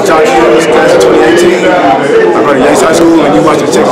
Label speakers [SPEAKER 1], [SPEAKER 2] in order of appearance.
[SPEAKER 1] It's Jock Hughes, class of 2018. I run to Yates High School, and you watching Texas